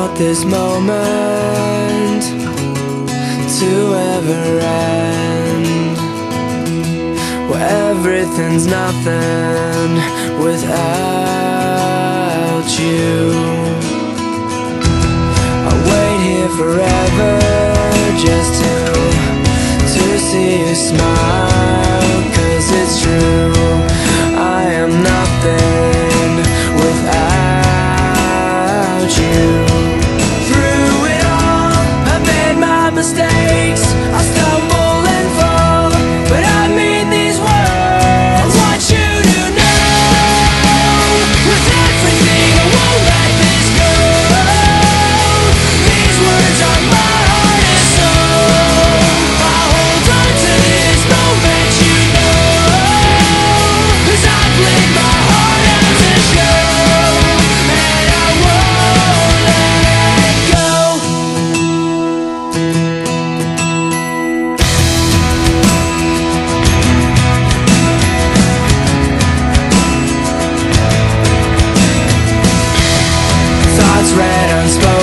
want this moment to ever end Where everything's nothing without you. I wait here forever just to, to see you smile Cause it's true, I am nothing without you.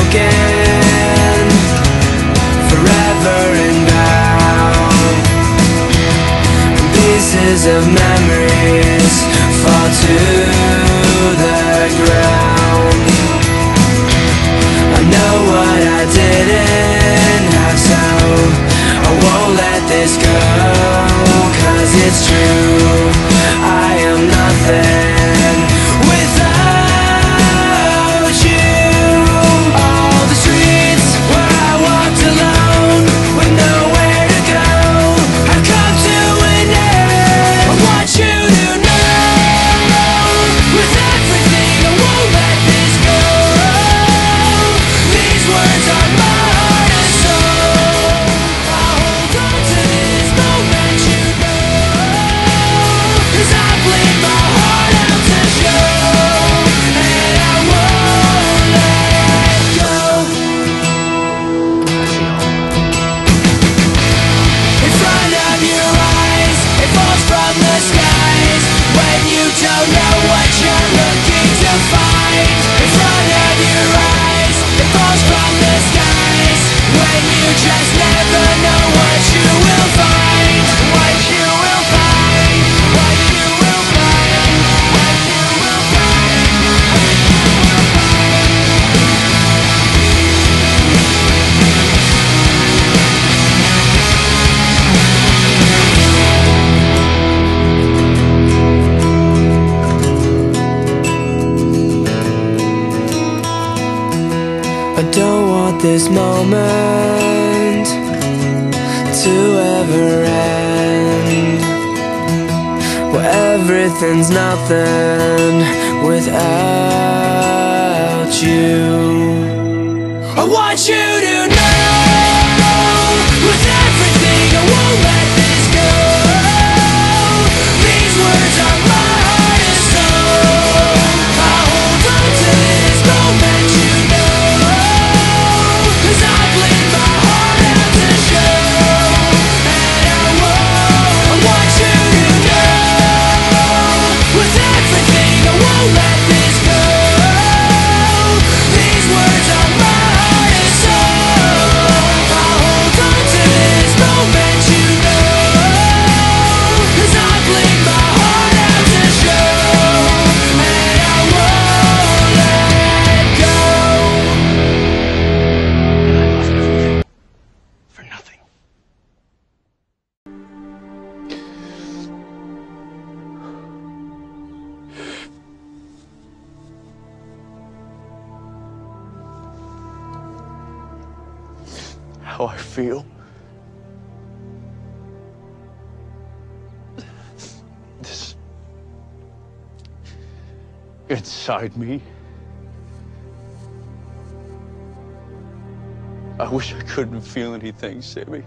again. Forever and bound Pieces of memories fall to the ground. I don't want this moment to ever end. Where everything's nothing without you. how I feel. This inside me. I wish I couldn't feel anything, Sammy.